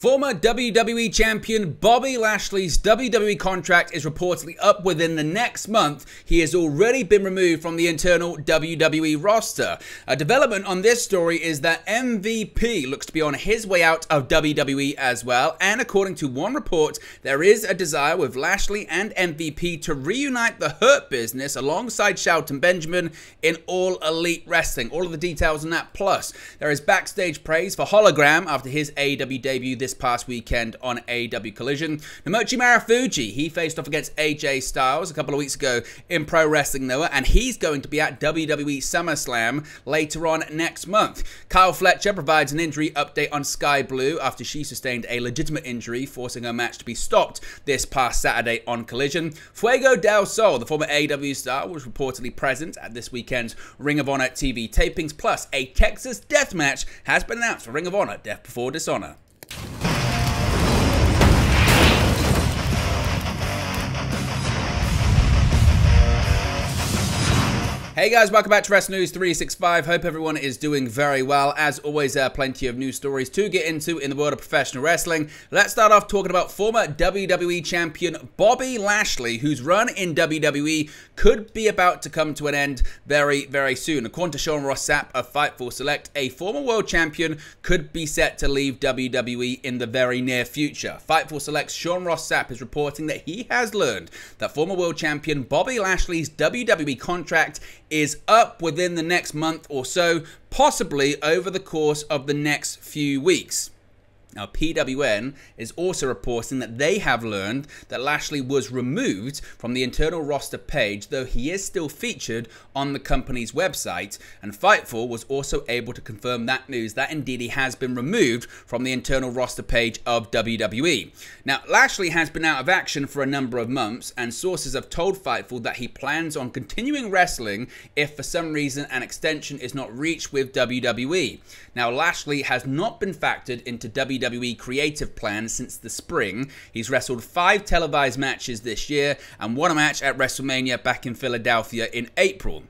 Former WWE Champion Bobby Lashley's WWE contract is reportedly up within the next month. He has already been removed from the internal WWE roster. A development on this story is that MVP looks to be on his way out of WWE as well, and according to one report, there is a desire with Lashley and MVP to reunite the Hurt business alongside Shelton Benjamin in All Elite Wrestling. All of the details on that. Plus, there is backstage praise for Hologram after his AEW debut this this past weekend on AEW Collision. Naomichi Marufuji, he faced off against AJ Styles a couple of weeks ago in Pro Wrestling Noah, and he's going to be at WWE SummerSlam later on next month. Kyle Fletcher provides an injury update on Skye Blue after she sustained a legitimate injury, forcing her match to be stopped this past Saturday on Collision. Fuego del Sol, the former AEW star, was reportedly present at this weekend's Ring of Honor TV tapings, plus a Texas death match has been announced for Ring of Honor Death Before Dishonor. Hey guys, welcome back to Wrestling News 365. Hope everyone is doing very well. As always, there are plenty of news stories to get into in the world of professional wrestling. Let's start off talking about former WWE champion Bobby Lashley, whose run in WWE could be about to come to an end very, very soon. According to Sean Ross Sapp of Fightful Select, a former world champion could be set to leave WWE in the very near future. Fightful Select's Sean Ross Sapp is reporting that he has learned that former world champion Bobby Lashley's WWE contract is up within the next month or so, possibly over the course of the next few weeks. Now, PWN is also reporting that they have learned that Lashley was removed from the internal roster page, though he is still featured on the company's website. And Fightful was also able to confirm that news that indeed he has been removed from the internal roster page of WWE. Now, Lashley has been out of action for a number of months, and sources have told Fightful that he plans on continuing wrestling if for some reason an extension is not reached with WWE. Now, Lashley has not been factored into WWE WWE creative plan since the spring. He's wrestled five televised matches this year and won a match at WrestleMania back in Philadelphia in April.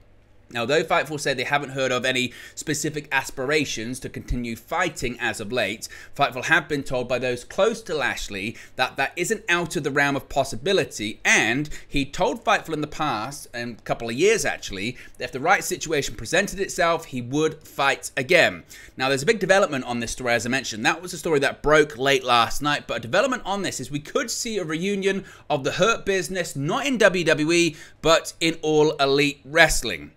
Now, though Fightful said they haven't heard of any specific aspirations to continue fighting as of late, Fightful have been told by those close to Lashley that that isn't out of the realm of possibility, and he told Fightful in the past, and a couple of years actually, that if the right situation presented itself, he would fight again. Now, there's a big development on this story, as I mentioned. That was a story that broke late last night, but a development on this is we could see a reunion of the Hurt Business, not in WWE, but in All Elite Wrestling.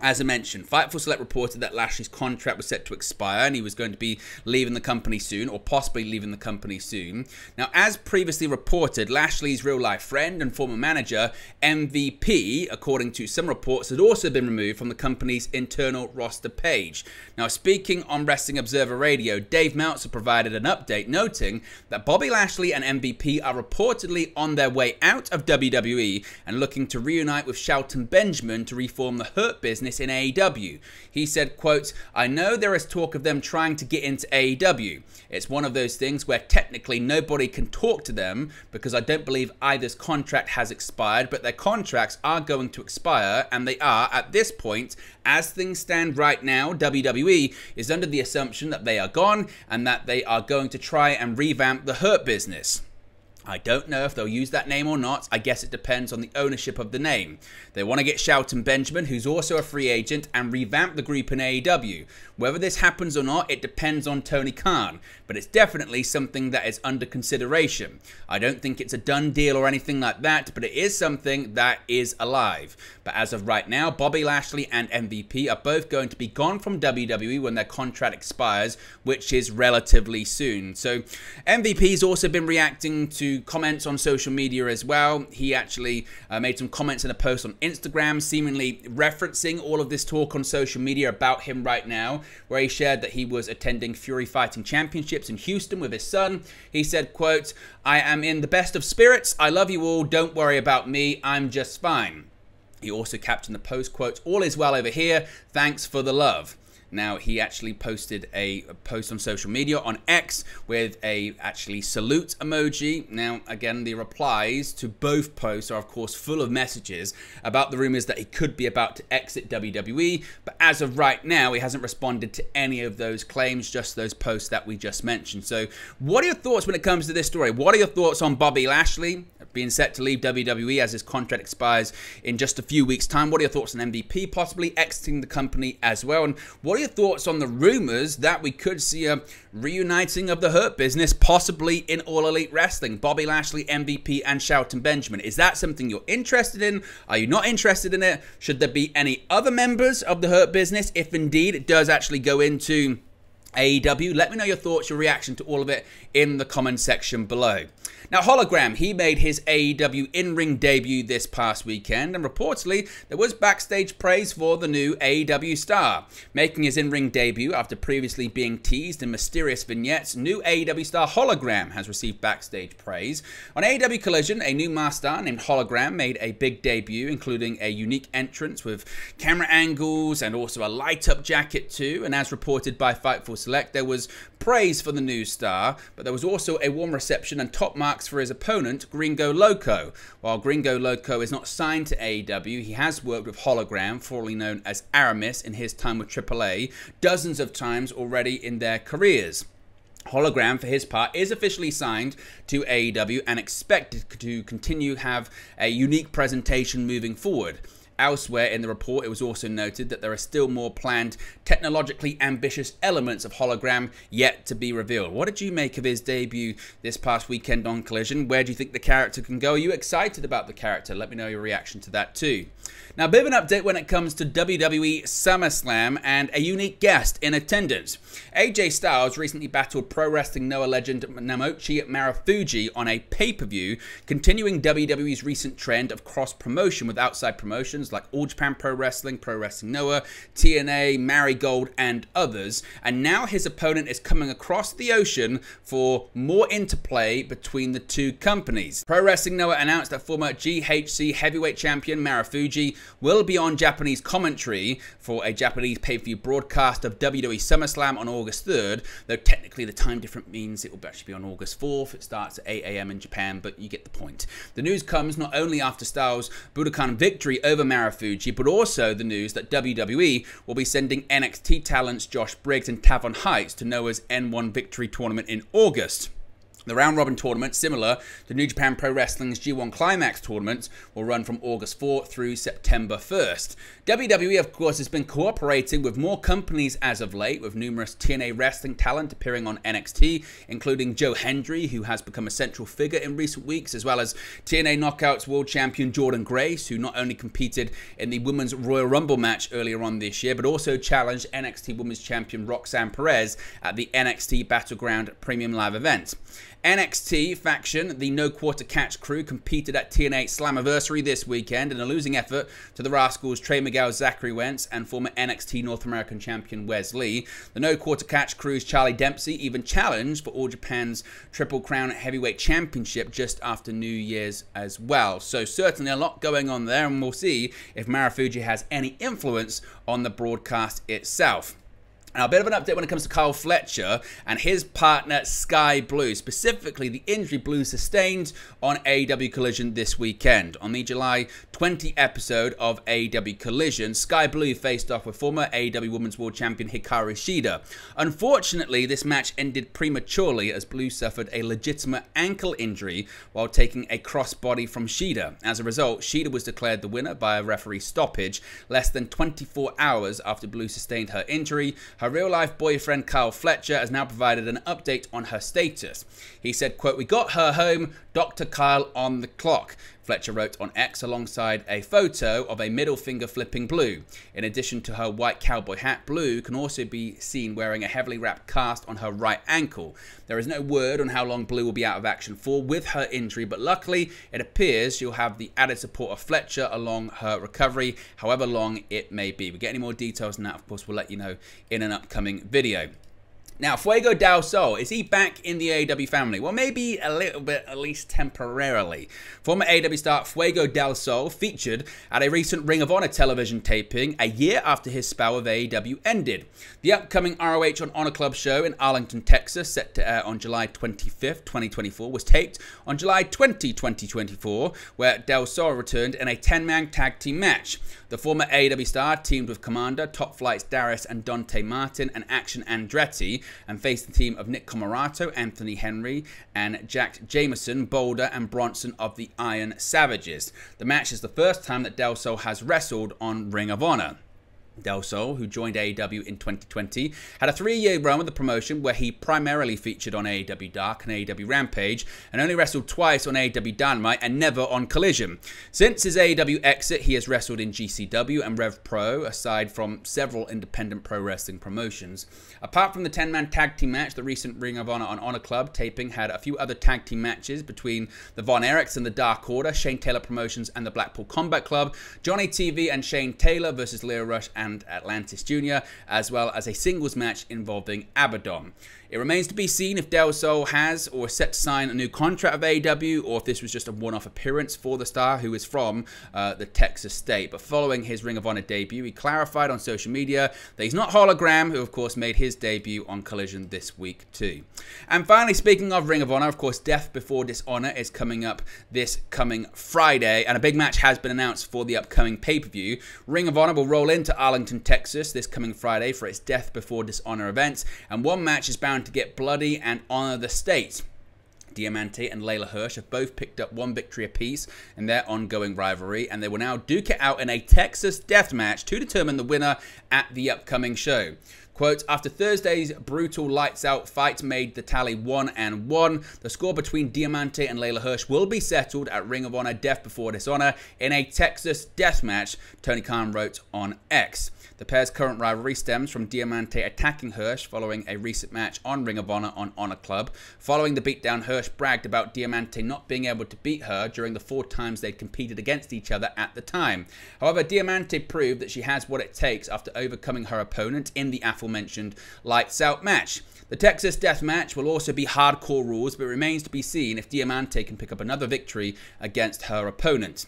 As I mentioned, Fightful Select reported that Lashley's contract was set to expire and he was going to be leaving the company soon, or possibly leaving the company soon. Now, as previously reported, Lashley's real life friend and former manager, MVP, according to some reports, had also been removed from the company's internal roster page. Now, speaking on Wrestling Observer Radio, Dave Meltzer provided an update noting that Bobby Lashley and MVP are reportedly on their way out of WWE and looking to reunite with Shelton Benjamin to reform the Hurt business in AEW. He said, quote, I know there is talk of them trying to get into AEW. It's one of those things where technically nobody can talk to them because I don't believe either's contract has expired, but their contracts are going to expire, and they are at this point. As things stand right now, WWE is under the assumption that they are gone and that they are going to try and revamp the Hurt business. I don't know if they'll use that name or not. I guess it depends on the ownership of the name. They want to get Shelton Benjamin, who's also a free agent, and revamp the group in AEW. Whether this happens or not, it depends on Tony Khan, but it's definitely something that is under consideration. I don't think it's a done deal or anything like that, but it is something that is alive. But as of right now, Bobby Lashley and MVP are both going to be gone from WWE when their contract expires, which is relatively soon. So MVP's also been reacting to comments on social media as well. He actually uh, made some comments in a post on Instagram, seemingly referencing all of this talk on social media about him right now, where he shared that he was attending Fury Fighting Championships in Houston with his son. He said, quote, I am in the best of spirits. I love you all. Don't worry about me. I'm just fine. He also captioned the post, quote, all is well over here. Thanks for the love. Now, he actually posted a post on social media on X with a actually salute emoji. Now, again, the replies to both posts are, of course, full of messages about the rumors that he could be about to exit WWE. But as of right now, he hasn't responded to any of those claims, just those posts that we just mentioned. So, what are your thoughts when it comes to this story? What are your thoughts on Bobby Lashley being set to leave WWE as his contract expires in just a few weeks' time? What are your thoughts on MVP possibly exiting the company as well? And what are your thoughts on the rumors that we could see a reuniting of the Hurt business, possibly in All Elite Wrestling? Bobby Lashley, MVP, and Shelton Benjamin. Is that something you're interested in? Are you not interested in it? Should there be any other members of the Hurt business, if indeed it does actually go into AEW? Let me know your thoughts, your reaction to all of it in the comment section below. Now, Hologram, he made his AEW in-ring debut this past weekend, and reportedly, there was backstage praise for the new AEW star. Making his in-ring debut after previously being teased in mysterious vignettes, new AEW star Hologram has received backstage praise. On AEW Collision, a new master named Hologram made a big debut, including a unique entrance with camera angles and also a light-up jacket too, and as reported by Fightful Select, there was praise for the new star, but there was also a warm reception and top for his opponent, Gringo Loco. While Gringo Loco is not signed to AEW, he has worked with Hologram, formerly known as Aramis, in his time with AAA, dozens of times already in their careers. Hologram, for his part, is officially signed to AEW and expected to continue have a unique presentation moving forward. Elsewhere in the report, it was also noted that there are still more planned technologically ambitious elements of Hologram yet to be revealed. What did you make of his debut this past weekend on Collision? Where do you think the character can go? Are you excited about the character? Let me know your reaction to that too. Now, bit of an update when it comes to WWE SummerSlam and a unique guest in attendance. AJ Styles recently battled pro wrestling Noah legend Naomichi Marufuji on a pay-per-view, continuing WWE's recent trend of cross-promotion with outside promotions like All Japan Pro Wrestling, Pro Wrestling Noah, TNA, Marigold, and others. And now his opponent is coming across the ocean for more interplay between the two companies. Pro Wrestling Noah announced that former GHC heavyweight champion Will be on Japanese commentary for a Japanese pay-per-view broadcast of WWE SummerSlam on August 3rd, though technically the time difference means it will actually be on August 4th. It starts at 8 a.m. in Japan, but you get the point. The news comes not only after Styles' Budokan victory over Marufuji, but also the news that WWE will be sending NXT talents Josh Briggs and Tavion Heights to Noah's N1 Victory Tournament in August. The round robin tournament, similar to New Japan Pro Wrestling's G1 Climax tournament, will run from August 4 through September 1st. WWE, of course, has been cooperating with more companies as of late, with numerous TNA wrestling talent appearing on NXT, including Joe Hendry, who has become a central figure in recent weeks, as well as TNA Knockouts World Champion Jordynne Grace, who not only competed in the Women's Royal Rumble match earlier on this year, but also challenged NXT Women's Champion Roxanne Perez at the NXT Battleground Premium Live event. NXT faction, the No Quarter Catch crew, competed at TNA Slammiversary this weekend in a losing effort to the Rascals Trey Miguel, Zachary Wentz, and former NXT North American champion Wes Lee. The No Quarter Catch crew's Charlie Dempsey even challenged for All Japan's Triple Crown Heavyweight Championship just after New Year's as well. So certainly a lot going on there, and we'll see if Marufuji has any influence on the broadcast itself. Now, a bit of an update when it comes to Kyle Fletcher and his partner Skye Blue, specifically the injury Blue sustained on AEW Collision this weekend. On the July 20 episode of AEW Collision, Skye Blue faced off with former AEW Women's World Champion Hikaru Shida. Unfortunately, this match ended prematurely as Blue suffered a legitimate ankle injury while taking a crossbody from Shida. As a result, Shida was declared the winner by a referee stoppage less than 24 hours after Blue sustained her injury. Her real-life boyfriend Kyle Fletcher has now provided an update on her status. He said, quote, We got her home, Dr. Kyle on the clock. Fletcher wrote on X alongside a photo of a middle finger flipping Blue. In addition to her white cowboy hat, Blue can also be seen wearing a heavily wrapped cast on her right ankle. There is no word on how long Blue will be out of action for with her injury, but luckily it appears she'll have the added support of Fletcher along her recovery, however long it may be. We get any more details on that, of course, we'll let you know in an upcoming video. Now, Fuego del Sol, is he back in the AEW family? Well, maybe a little bit, at least temporarily. Former AEW star Fuego del Sol featured at a recent Ring of Honor television taping a year after his spell with AEW ended. The upcoming ROH on Honor Club show in Arlington, Texas, set to air on July 25th, 2024, was taped on July 20, 2024, where Del Sol returned in a 10-man tag team match. The former AEW star teamed with Komander, Top Flight's Darius and Dante Martin, and Action Andretti and faced the team of Nick Comoroto, Anthony Henry, and Jacked Jameson, Boulder, and Bronson of the Iron Savages. The match is the first time that Del Sol has wrestled on Ring of Honor. Del Sol, who joined AEW in 2020, had a three-year run with the promotion where he primarily featured on AEW Dark and AEW Rampage, and only wrestled twice on AEW Dynamite and never on Collision. Since his AEW exit, he has wrestled in GCW and Rev Pro, aside from several independent pro wrestling promotions. Apart from the 10-man tag team match, the recent Ring of Honor on Honor Club taping had a few other tag team matches between the Von Erichs and the Dark Order, Shane Taylor Promotions and the Blackpool Combat Club, Johnny TV and Shane Taylor versus Leo Rush and and Atlantis Jr., as well as a singles match involving Abaddon. It remains to be seen if Del Sol has or is set to sign a new contract with AEW or if this was just a one-off appearance for the star who is from uh, the Texas state. But following his Ring of Honor debut, he clarified on social media that he's not Hologram, who of course made his debut on Collision this week too. And finally, speaking of Ring of Honor, of course, Death Before Dishonor is coming up this coming Friday, and a big match has been announced for the upcoming pay-per-view. Ring of Honor will roll into Arlington, Texas this coming Friday for its Death Before Dishonor events, and one match is bound to get bloody and honor the state. Diamante and Leyla Hirsch have both picked up one victory apiece in their ongoing rivalry, and they will now duke it out in a Texas death match to determine the winner at the upcoming show. Quote, after Thursday's brutal lights out fight made the tally 1 and 1, the score between Diamante and Leyla Hirsch will be settled at Ring of Honor Death Before Dishonor in a Texas death match, Tony Khan wrote on X. The pair's current rivalry stems from Diamante attacking Hirsch following a recent match on Ring of Honor on Honor Club. Following the beatdown, Hirsch bragged about Diamante not being able to beat her during the four times they'd competed against each other at the time. However, Diamante proved that she has what it takes after overcoming her opponent in the aforementioned Lights Out match. The Texas Death Match will also be hardcore rules, but remains to be seen if Diamante can pick up another victory against her opponent.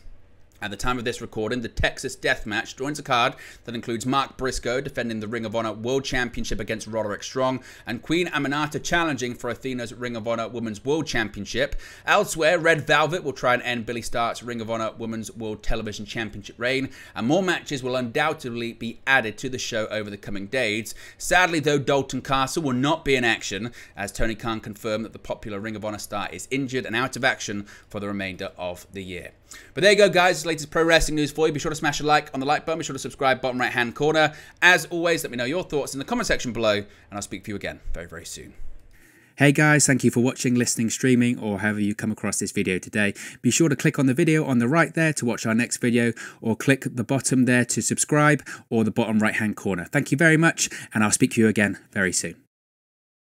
At the time of this recording, the Texas Death Match joins a card that includes Mark Briscoe defending the Ring of Honor World Championship against Roderick Strong, and Queen Aminata challenging for Athena's Ring of Honor Women's World Championship. Elsewhere, Red Velvet will try and end Billie Starkz' Ring of Honor Women's World Television Championship reign, and more matches will undoubtedly be added to the show over the coming days. Sadly, though, Dalton Castle will not be in action, as Tony Khan confirmed that the popular Ring of Honor star is injured and out of action for the remainder of the year. But there you go, guys. Latest pro wrestling news for you. Be sure to smash a like on the like button. Be sure to subscribe, bottom right hand corner. As always, let me know your thoughts in the comment section below, and I'll speak to you again very, very soon. Hey guys, thank you for watching, listening, streaming, or however you come across this video today. Be sure to click on the video on the right there to watch our next video, or click the bottom there to subscribe, or the bottom right hand corner. Thank you very much, and I'll speak to you again very soon.